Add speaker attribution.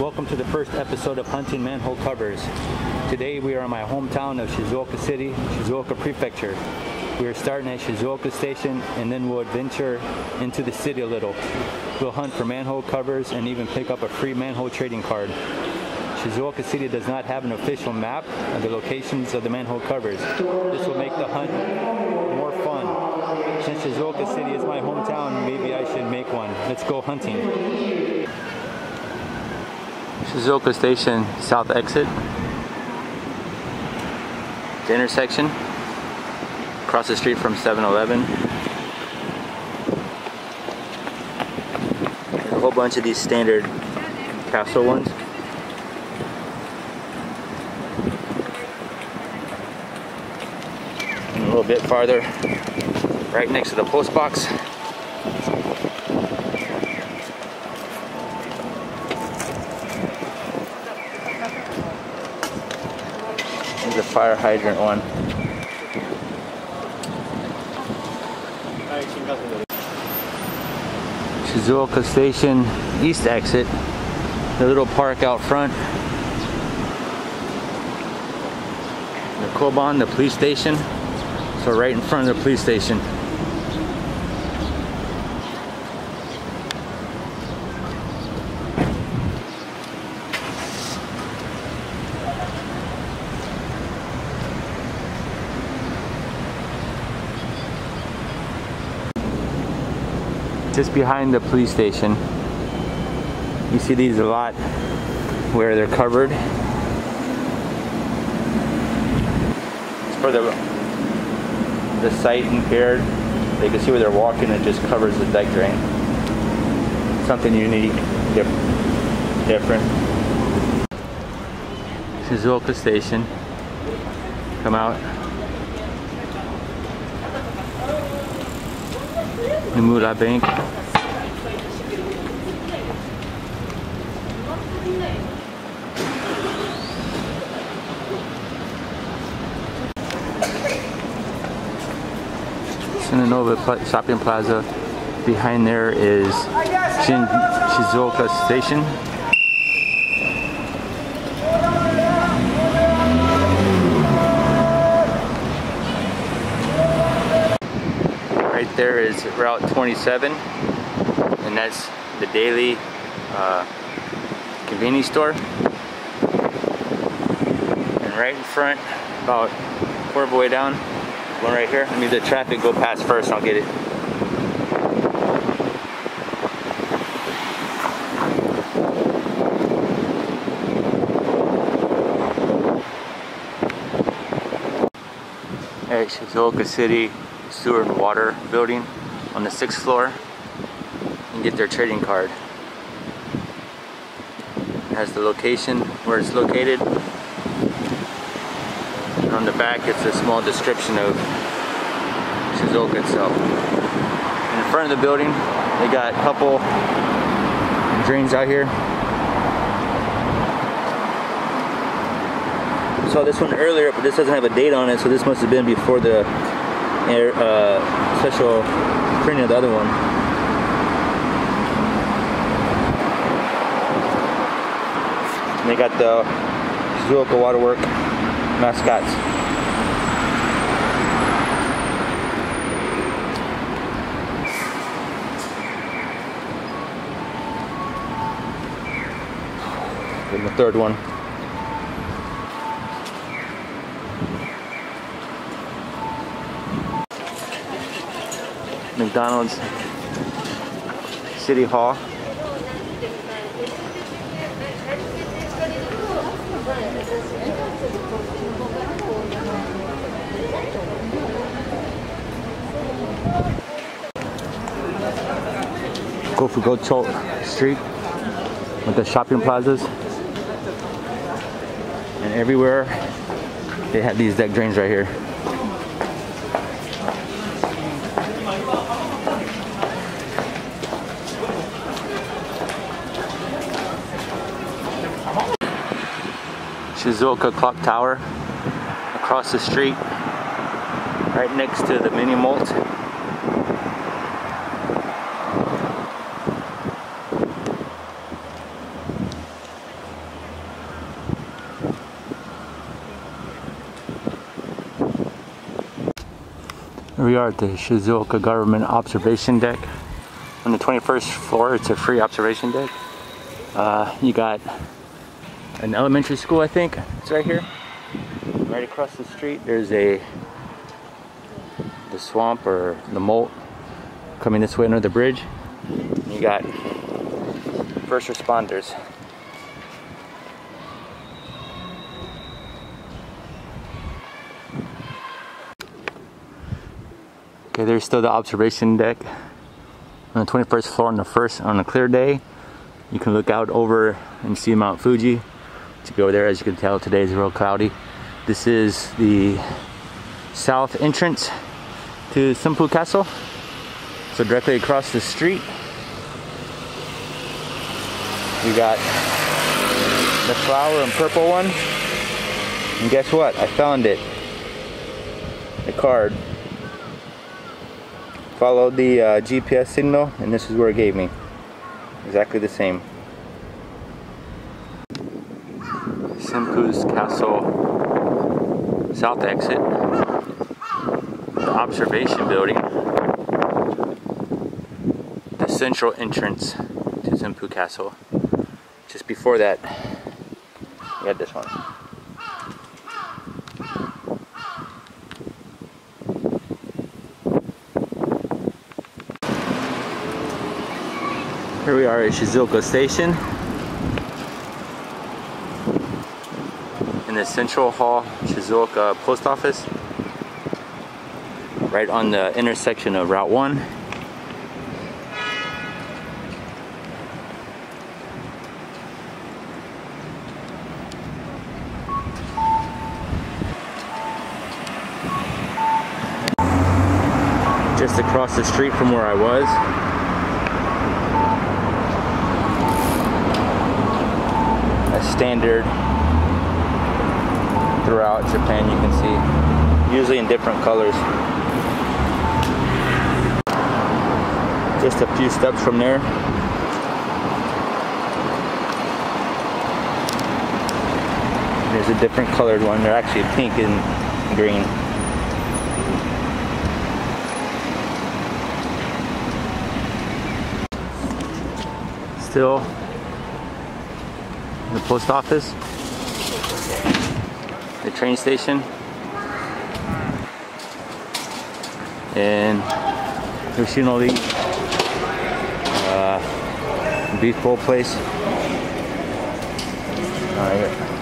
Speaker 1: Welcome to the first episode of Hunting Manhole Covers. Today we are in my hometown of Shizuoka City, Shizuoka Prefecture. We are starting at Shizuoka Station and then we'll adventure into the city a little. We'll hunt for manhole covers and even pick up a free manhole trading card. Shizuoka City does not have an official map of the locations of the manhole covers. This will make the hunt more fun. Since Shizuoka City is my hometown, maybe I should make one. Let's go hunting. Shizuoka Station south exit. The intersection. Across the street from 7-Eleven. A whole bunch of these standard castle ones. And a little bit farther, right next to the post box. Fire hydrant one. Shizuoka Station east exit. The little park out front. The Koban, the police station. So right in front of the police station. Just behind the police station. You see these a lot where they're covered. It's for the the sight impaired. They can see where they're walking. It just covers the deck drain. Something unique, diff different. Shizuoka Station. Come out. Nimura Bank. Sinanova Shopping Plaza. Behind there is Shin- Shizuoka Station. There is Route 27, and that's the daily uh, convenience store. And right in front, about quarter of the way down, one right here. Let me the traffic go past first, I'll get it. Shizuoka City Sewer and Water Building on the sixth floor and get their trading card. It has the location where it's located. And on the back it's a small description of Shizuoka itself. In front of the building they got a couple drains out here. Saw this one earlier, but this doesn't have a date on it, so this must have been before the air, uh, special printing of the other one. And they got the Shizuoka Waterwork mascots. And the third one. McDonald's City Hall. Go for Gocho Street with the shopping plazas. And everywhere they have these deck drains right here. Shizuoka Clock Tower across the street, right next to the mini molt. We are at the Shizuoka Government Observation Deck. On the 21st floor, it's a free observation deck. Uh, you got an elementary school, I think. It's right here. Right across the street, there's a the swamp or the moat coming this way under the bridge. You got first responders. Okay, there's still the observation deck on the 21st floor on the first on a clear day. You can look out over and see Mount Fuji. To go there, as you can tell, today is real cloudy. This is the south entrance to Sunpu Castle. So directly across the street, we got the flower and purple one. And guess what? I found it. The card followed the uh, GPS signal and this is where it gave me exactly the same Sunpu's Castle. South exit. The observation building. The central entrance to Sunpu Castle. Just before that we had this one. Here we are at Shizuoka Station the Central Hall Shizuoka Post Office right on the intersection of Route 1 just across the street from where I was. A standard throughout Japan you can see usually in different colors. Just a few steps from there. There's a different colored one. They're actually pink and green. Still the post office, the train station, and Yoshinoya uh, beef bowl place. All right.